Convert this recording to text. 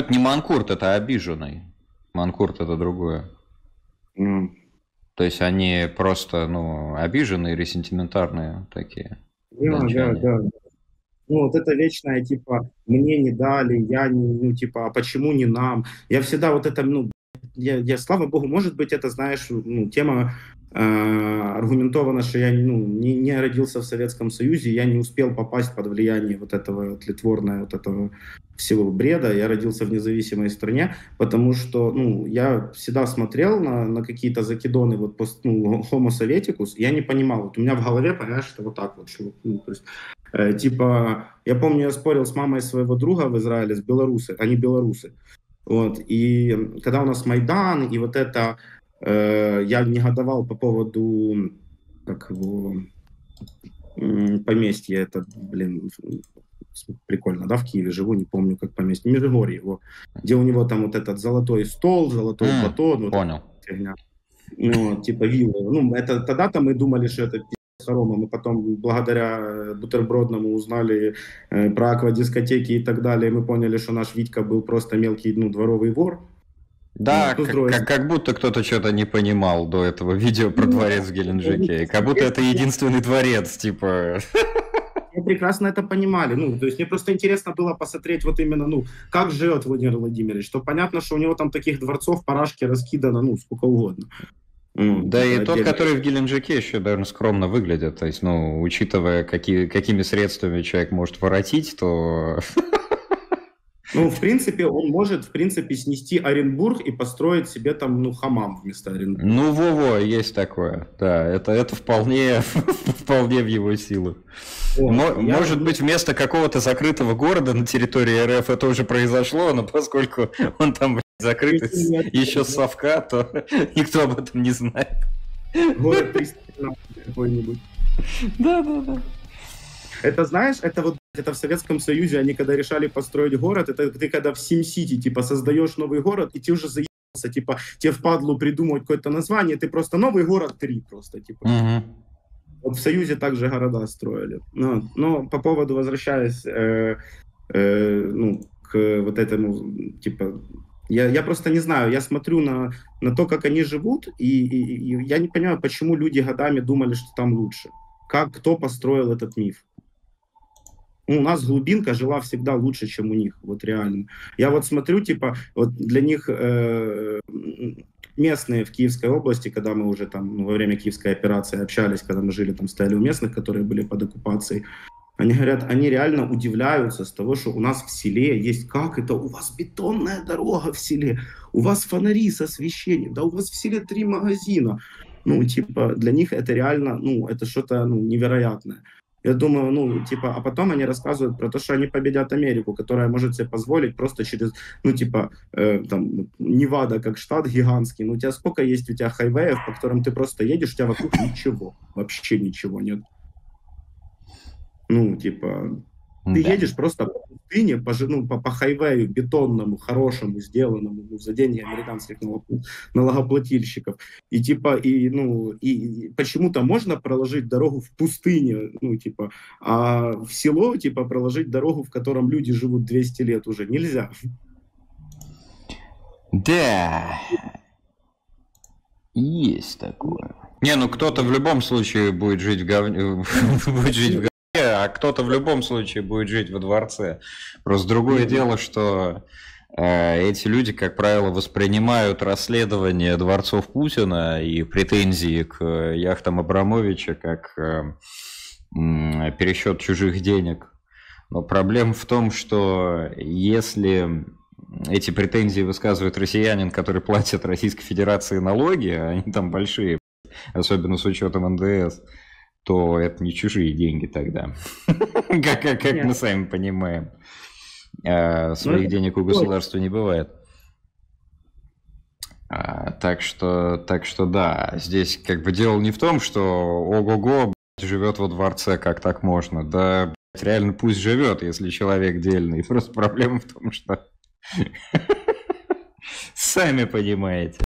это не Манкурт, это обиженный. Манкурт это другое. Mm. То есть они просто, ну, обиженные или сентиментарные такие. Да, да, да. Ну, вот это вечное, типа, мне не дали, я не, ну, типа, а почему не нам? Я всегда вот это, ну, я, я, слава богу, может быть, это, знаешь, ну, тема э, аргументована, что я ну, не, не родился в Советском Союзе, я не успел попасть под влияние вот этого тлетворного, вот этого всего бреда. Я родился в независимой стране, потому что ну, я всегда смотрел на, на какие-то закидоны, вот пост, ну, Homo Советикус, я не понимал. Вот у меня в голове, понимаешь, это вот так вот. Что, ну, то есть, э, типа, я помню, я спорил с мамой своего друга в Израиле, с белорусы, они белорусы. Вот, и когда у нас Майдан, и вот это, э, я негодовал по поводу, как его, поместья, это, блин, прикольно, да, в Киеве живу, не помню, как поместье, Межигорье его, где у него там вот этот золотой стол, золотой mm, батон. Вот понял. Фигня. Ну, типа виллы. Ну, это тогда-то мы думали, что это Харома. Мы потом, благодаря э, бутербродному, узнали э, про аквадискотеки и так далее. Мы поняли, что наш Витька был просто мелкий ну, дворовый вор. Да, ну, как, как, как будто кто-то что-то не понимал до этого видео про ну, дворец в Геленджике. Как будто это единственный дворец, типа. Мы прекрасно это понимали. Ну, то есть мне просто интересно было посмотреть вот именно, ну, как живет Владимир Владимирович. Что понятно, что у него там таких дворцов, парашки раскидано, ну, сколько угодно. Ну, да, и тот, который в Геленджике еще, наверное, скромно выглядит. То есть, ну, учитывая, какие, какими средствами человек может воротить, то... Ну, в принципе, он может, в принципе, снести Оренбург и построить себе там, ну, хамам вместо Оренбурга. Ну, во-во, есть такое. Да, это, это вполне, вполне в его силу. Вот, Может я... быть, вместо какого-то закрытого города на территории РФ это уже произошло, но поскольку он там закрыт еще с совка, то никто об этом не знает. Город 300 какой-нибудь. Да, да, да. Это знаешь, это вот это в Советском Союзе они когда решали построить город, это ты когда в Сим-Сити типа создаешь новый город, и ты уже заебался, типа тебе впадлу придумать какое-то название, ты просто новый город 3 просто, типа. Угу. Вот в Союзе также города строили. Но, но по поводу, возвращаясь э, э, ну, к вот этому, типа, я, я просто не знаю, я смотрю на, на то, как они живут, и, и, и я не понимаю, почему люди годами думали, что там лучше. Как, кто построил этот миф? Ну, у нас глубинка жила всегда лучше, чем у них, вот реально. Я вот смотрю, типа, вот для них э, местные в Киевской области, когда мы уже там ну, во время Киевской операции общались, когда мы жили там, стояли у местных, которые были под оккупацией, они говорят, они реально удивляются с того, что у нас в селе есть, как это, у вас бетонная дорога в селе, у вас фонари с освещением, да у вас в селе три магазина. Ну, типа, для них это реально, ну, это что-то ну, невероятное. Я думаю, ну, типа, а потом они рассказывают про то, что они победят Америку, которая может себе позволить просто через, ну, типа, э, там, Невада как штат гигантский, ну, у тебя сколько есть у тебя хайвеев, по которым ты просто едешь, у тебя вокруг ничего, вообще ничего нет. Ну, типа, ты да. едешь просто по пустыне, по, ну, по, по хайвею бетонному, хорошему, сделанному ну, за деньги американских налогоплательщиков. И типа, и, ну, и, и почему-то можно проложить дорогу в пустыне, ну, типа, а в село, типа, проложить дорогу, в котором люди живут 200 лет уже нельзя. Да. Есть такое. Не, ну кто-то в любом случае будет жить в говне, будет жить в а кто-то в любом случае будет жить во дворце. Просто другое дело, что э, эти люди, как правило, воспринимают расследование дворцов Путина и претензии к э, яхтам Абрамовича как э, пересчет чужих денег. Но проблема в том, что если эти претензии высказывает россиянин, который платит Российской Федерации налоги, а они там большие, особенно с учетом НДС, то это не чужие деньги тогда. как мы сами понимаем. А, своих ну, денег у государства не бывает. А, так что, так что да, здесь как бы дело не в том, что ого-го живет во дворце, как так можно. Да, блядь, реально пусть живет, если человек дельный. Просто проблема в том, что сами понимаете.